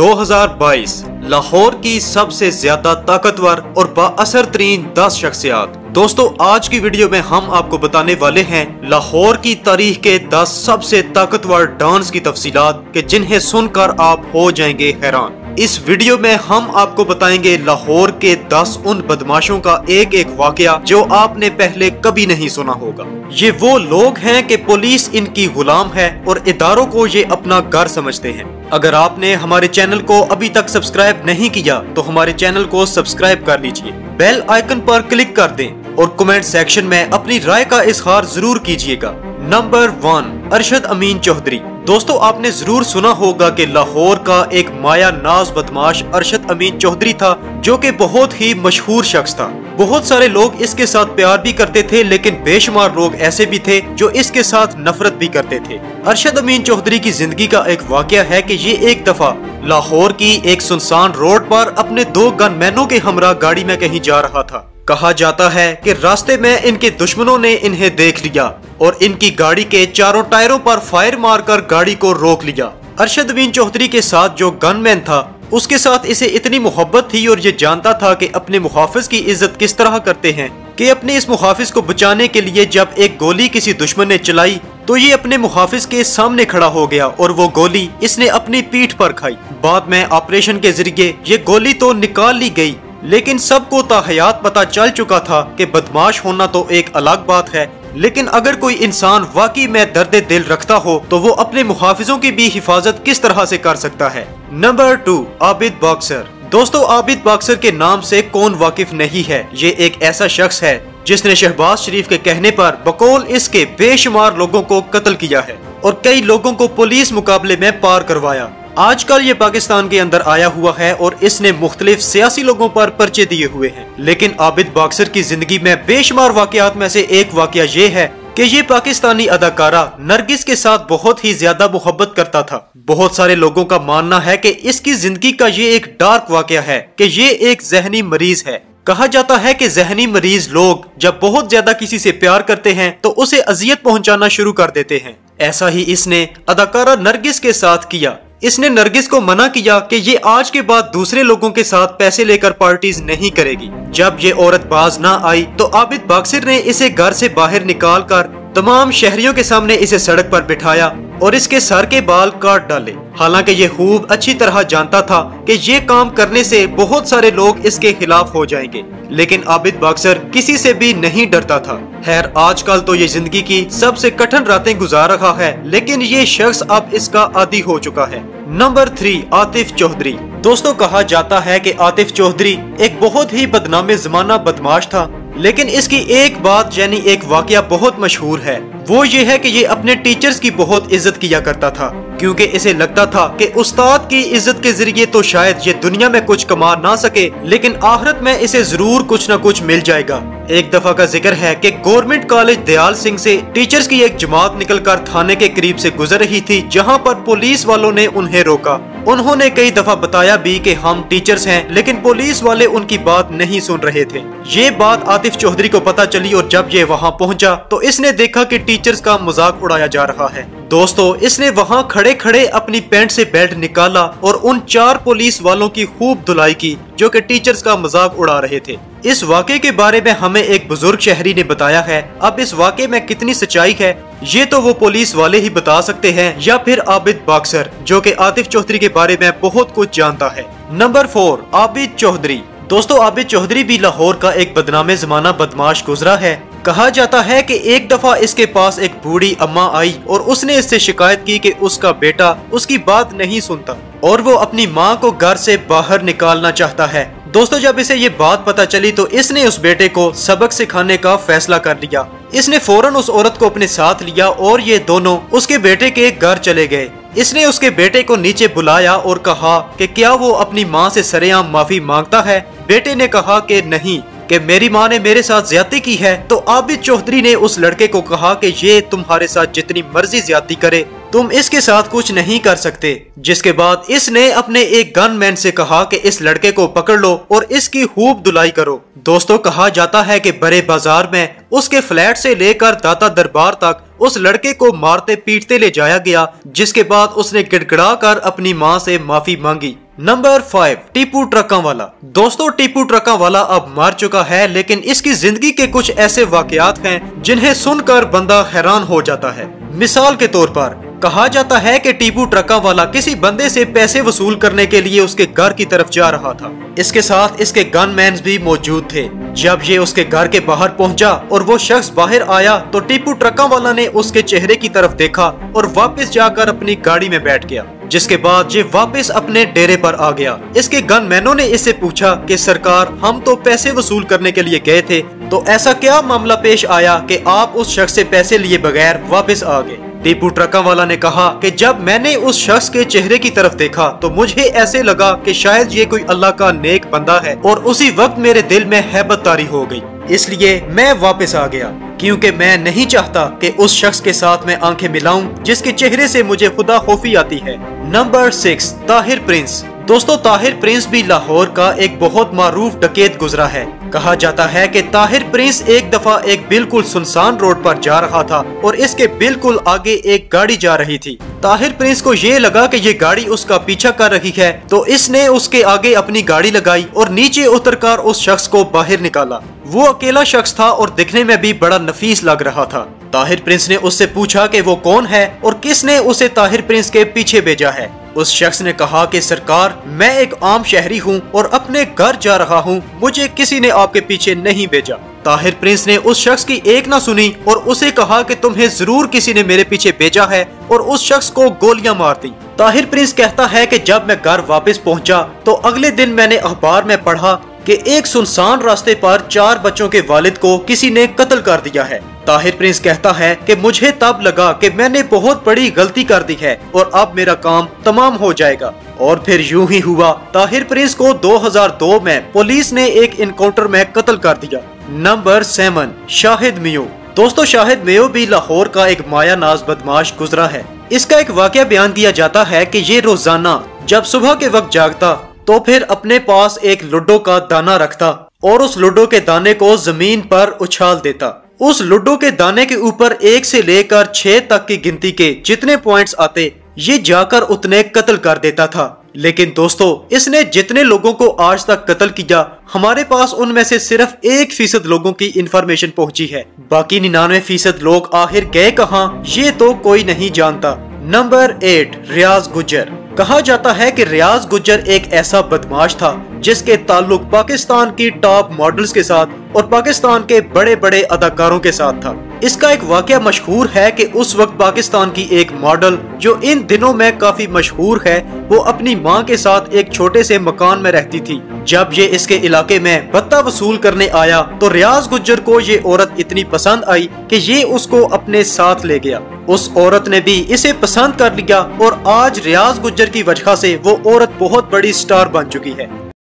2022 लाहौर की सबसे ज़्यादा ताकतवर और बासर तरीन दस शख्सियात। दोस्तों, आज की वीडियो में हम आपको बताने वाले हैं लाहौर की तारीख के 10 सबसे ताकतवर डांस की तफसीलात के जिन्हें सुनकर आप हो जाएँगे हैरान। इस वीडियो में हम आपको बताएँगे लाहौर के 10 उन बदमाशों का एक एक वाकया जो आपने पहले कभी नहीं सुना होगा। ये वो लोग हैं कि पुलिस इनकी गुलाम है और इदारों को ये अपना घर समझते हैं। अगर आपने हमारे चैनल को अभी तक सब्सक्राइब नहीं किया तो हमारे चैनल को सब्सक्राइब कर लीजिए। बेल आइकन पर क्लिक कर दें और कमेंट सेक्शन में अपनी राय का इजहार ज़रूर कीजिएगा। Number one, Arshad Amin Chaudhary. दोस्तों, आपने ज़रूर सुना होगा कि लाहौर का एक माया नाज बदमाश अरशद अमीन चौधरी था, जो कि बहुत ही मशहूर शख्स था। बहुत सारे लोग इसके साथ प्यार भी करते थे, लेकिन बेशुमार लोग ऐसे भी थे, जो इसके साथ नफरत भी करते थे। अरशद अमीन चौधरी की ज़िंदगी का एक वाक्य है कि ये एक दफ़ा लाहौर की एक सुनसान रोड पर अपने दो गनमैनों के हमरा गाड़ी में कहीं जा रहा था। कहा जाता है कि रास्ते में इनके दुश्मनों ने इन्हें देख लिया। और इनकी गाड़ी के चारों टायरों पर फायर मारकर गाड़ी को रोक लिया। अरशद बीन चौधरी के साथ जो गनमैन था, उसके साथ इसे इतनी मोहब्बत थी और ये जानता था कि अपने मुहाफिज की इज़्ज़त किस तरह करते हैं, कि अपने इस मुहाफिज को बचाने के लिए जब एक गोली किसी दुश्मन ने चलाई तो ये अपने मुहाफिज के सामने खड़ा हो गया और वो गोली इसने अपनी पीठ पर खाई। बाद में ऑपरेशन के ज़रिए ये गोली तो निकाल ली गई, लेकिन सबको ताहयात पता चल चुका था कि बदमाश होना तो एक अलग बात है लेकिन अगर कोई इंसान वाकई में दर्द दिल रखता हो तो वो अपने मुहाफिजों की भी हिफाजत किस तरह से कर सकता है? नंबर टू आबिद बॉक्सर दोस्तों, आबिद बॉक्सर के नाम से कौन वाकिफ नहीं है? ये एक ऐसा शख्स है, जिसने शहबाज शरीफ के कहने पर बकौल इसके बेशुमार लोगों को कत्ल किया है और कई लोगों को पुलिस मुकाबले में पार करवाया। आजकल ये पाकिस्तान के अंदर आया हुआ है और इसने मुख्तलिफ़ सियासी लोगों पर पर्चे दिए हुए हैं। लेकिन आबिद बॉक्सर की ज़िंदगी में बेशुमार वाकयात में से एक वाकया ये है कि ये पाकिस्तानी अदाकारा नरगिस के साथ बहुत ही ज़्यादा मोहब्बत करता था। बहुत सारे लोगों का मानना है कि इसकी ज़िंदगी का ये एक डार्क वाकया है कि ये एक जहनी मरीज़ है। कहा जाता है कि जहनी मरीज़ लोग जब बहुत ज़्यादा किसी से प्यार करते हैं तो उसे अजियत पहुंचाना शुरू कर देते हैं। ऐसा ही इसने अदाकारा नरगिस के साथ किया। इसने नरगिस को मना किया कि ये आज के बाद दूसरे लोगों के साथ पैसे लेकर पार्टीज़ नहीं करेगी। जब ये औरत बाज ना आई तो आबिद बाक्सिर ने इसे घर से बाहर निकाल कर तमाम शहरियों के सामने इसे सड़क पर बिठाया। और इसके सर के बाल काट डाले। हालाँकि ये खूब अच्छी तरह जानता था कि ये काम करने से बहुत सारे लोग इसके खिलाफ हो जाएँगे, लेकिन आबिद बक्सर किसी से भी नहीं डरता था। खैर, आजकल तो ये ज़िंदगी की सबसे कठिन रातें गुजार रहा है, लेकिन ये शख्स अब इसका आदि हो चुका है। Number three, Atif Chaudhary. दोस्तों, कहा जाता है कि आतिफ चौधरी एक बहुत ही बदनामे जमाना बदमाश था लेकिन इसकी एक बात यानी एक वाकया बहुत मशहूर है। वो ये है कि ये अपने टीचर्स की बहुत इज़्ज़त किया करता था। क्योंकि इसे लगता था कि उस्ताद की इज़्ज़त के ज़रिए तो शायद ये दुनिया में कुछ कमा ना सके, लेकिन आखिरत में इसे ज़रूर कुछ न कुछ मिल जाएगा। एक दफ़ा का ज़िक्र है कि गवर्नमेंट कॉलेज दयाल सिंह से टीचर्स की एक जमात निकलकर थाने के करीब से गुजर रही थी, जहाँ पर पुलिस वालों ने उन्हें रोका। उन्होंने कई दफ़ा बताया भी कि हम टीचर्स हैं, लेकिन पुलिस वाले उनकी बात नहीं सुन रहे थे। ये बात आतिफ चौधरी को पता चली और जब ये वहाँ पहुँचा तो इसने देखा कि टीचर्स का मज़ाक उड़ाया जा रहा है। दोस्तों, इसने वहाँ खड़े खड़े अपनी पैंट से बेल्ट निकाला और उन चार पुलिस वालों की खूब धुलाई की, जो कि टीचर्स का मज़ाक उड़ा रहे थे। इस वाक्य के बारे में हमें एक बुज़ुर्ग शहरी ने बताया है। अब इस वाक्य में कितनी सच्चाई है, ये तो वो पुलिस वाले ही बता सकते हैं, या फिर आबिद बाक्सर, जो कि आतिफ चौधरी के बारे में बहुत कुछ जानता है। Number four, Abid Chaudhary. दोस्तों, आबिद चौधरी भी लाहौर का एक बदनामे जमाना बदमाश गुजरा है। कहा जाता है कि एक दफ़ा इसके पास एक बूढ़ी अम्मा आई और उसने इससे शिकायत की कि उसका बेटा उसकी बात नहीं सुनता और वो अपनी माँ को घर से बाहर निकालना चाहता है। दोस्तों, जब इसे ये बात पता चली तो इसने उस बेटे को सबक सिखाने का फैसला कर लिया। इसने फ़ौरन उस औरत को अपने साथ लिया और ये दोनों उसके बेटे के घर चले गए। इसने उसके बेटे को नीचे बुलाया और कहा कि क्या वो अपनी माँ से सरेआम माफ़ी माँगता है? बेटे ने कहा कि नहीं कि मेरी माँ ने मेरे साथ ज़्यादा की है तो आबिद चौधरी ने उस लड़के को कहा कि ये तुम्हारे साथ जितनी मर्ज़ी ज़्यादा करे, तुम इसके साथ कुछ नहीं कर सकते। जिसके बाद इसने अपने एक गन मैन से कहा कि इस लड़के को पकड़ लो और इसकी खूब धुलाई करो। दोस्तों, कहा जाता है कि बड़े बाज़ार में उसके फ्लैट से लेकर दाता दरबार तक उस लड़के को मारते पीटते ले जाया गया, जिसके बाद उसने गिड़गड़ा कर अपनी माँ से माफ़ी मांगी। नंबर फाइव टीपू ट्रका वाला। दोस्तों, टीपू ट्रका वाला अब मर चुका है, लेकिन इसकी ज़िंदगी के कुछ ऐसे वाकयात हैं, जिन्हें सुनकर बंदा हैरान हो जाता है। मिसाल के तौर पर, कहा जाता है कि टीपू ट्रका वाला किसी बंदे से पैसे वसूल करने के लिए उसके घर की तरफ़ जा रहा था। इसके साथ इसके गन भी मौजूद थे। जब ये उसके घर के बाहर पहुँचा और वो शख्स बाहर आया तो टीपू ट्रका वाला ने उसके चेहरे की तरफ़ देखा और वापस जाकर अपनी गाड़ी में बैठ गया। जिसके बाद ये वापस अपने डेरे पर आ गया। इसके गन मैनों ने इससे पूछा कि, सरकार, हम तो पैसे वसूल करने के लिए गए थे तो ऐसा क्या मामला पेश आया कि आप उस शख्स से पैसे लिए बगैर वापस आ गए? टीपू ट्रका वाला ने कहा कि, जब मैंने उस शख्स के चेहरे की तरफ़ देखा तो मुझे ऐसे लगा कि शायद ये कोई अल्लाह का नेक बंदा है और उसी वक्त मेरे दिल में हैबत तारी हो गई। इसलिए मैं वापस आ गया, क्योंकि मैं नहीं चाहता कि उस शख्स के साथ मैं आँखें मिलाऊं, जिसके चेहरे से मुझे खुदा खोफी आती है। नंबर सिक्स ताहिर प्रिंस दोस्तों ताहिर प्रिंस भी लाहौर का एक बहुत मारूफ डकेत गुजरा है। कहा जाता है कि ताहिर प्रिंस एक दफ़ा एक बिल्कुल सुनसान रोड पर जा रहा था और इसके बिल्कुल आगे एक गाड़ी जा रही थी। ताहिर प्रिंस को ये लगा कि ये गाड़ी उसका पीछा कर रही है तो इसने उसके आगे अपनी गाड़ी लगाई और नीचे उतरकर उस शख्स को बाहर निकाला। वो अकेला शख्स था और दिखने में भी बड़ा नफीस लग रहा था। ताहिर प्रिंस ने उससे पूछा कि वो कौन है और किसने उसे ताहिर प्रिंस के पीछे भेजा है। उस शख्स ने कहा कि, सरकार, मैं एक आम शहरी हूँ और अपने घर जा रहा हूँ। मुझे किसी ने आपके पीछे नहीं भेजा। ताहिर प्रिंस ने उस शख्स की एक ना सुनी और उसे कहा कि, तुम्हें ज़रूर किसी ने मेरे पीछे भेजा है। और उस शख्स को गोलियाँ मार दी। ताहिर प्रिंस कहता है कि, जब मैं घर वापस पहुँचा तो अगले दिन मैंने अखबार में पढ़ा कि एक सुनसान रास्ते पर चार बच्चों के वालिद को किसी ने कत्ल कर दिया है। ताहिर प्रिंस कहता है कि मुझे तब लगा कि मैंने बहुत बड़ी गलती कर दी है और अब मेरा काम तमाम हो जाएगा। और फिर यूँ ही हुआ। ताहिर प्रिंस को 2002 में पुलिस ने एक इनकाउंटर में कत्ल कर दिया। नंबर सेवन, शाहिद मियो। दोस्तों, शाहिद मियो भी लाहौर का एक माया नाज बदमाश गुजरा है। इसका एक वाक्य बयान किया जाता है कि ये रोज़ाना जब सुबह के वक्त जागता तो फिर अपने पास एक लुडो का दाना रखता और उस लुडो के दाने को ज़मीन पर उछाल देता। उस लुडो के दाने के ऊपर एक से लेकर छह तक की गिनती के जितने पॉइंट्स आते, ये जाकर उतने कत्ल कर देता था। लेकिन दोस्तों, इसने जितने लोगों को आज तक कत्ल किया, हमारे पास उनमें से सिर्फ़ एक फ़ीसद लोगों की इंफॉर्मेशन पहुँची है। बाकी निन्यानवे फ़ीसद लोग आखिर गए कहाँ, ये तो कोई नहीं जानता। नंबर एट रियाज गुजर कहा जाता है कि रियाज गुजर एक ऐसा बदमाश था, जिसके ताल्लुक पाकिस्तान की टॉप मॉडल्स के साथ और पाकिस्तान के बड़े बड़े अदाकारों के साथ था। इसका एक वाक्य मशहूर है कि उस वक्त पाकिस्तान की एक मॉडल जो इन दिनों में काफ़ी मशहूर है, वो अपनी माँ के साथ एक छोटे से मकान में रहती थी। जब ये इसके इलाके में भत्ता वसूल करने आया तो रियाज गुज्जर को ये औरत इतनी पसंद आई कि ये उसको अपने साथ ले गया। उस औरत ने भी इसे पसंद कर लिया और आज रियाज गुज्जर की वजह से वो औरत बहुत बड़ी स्टार बन चुकी है।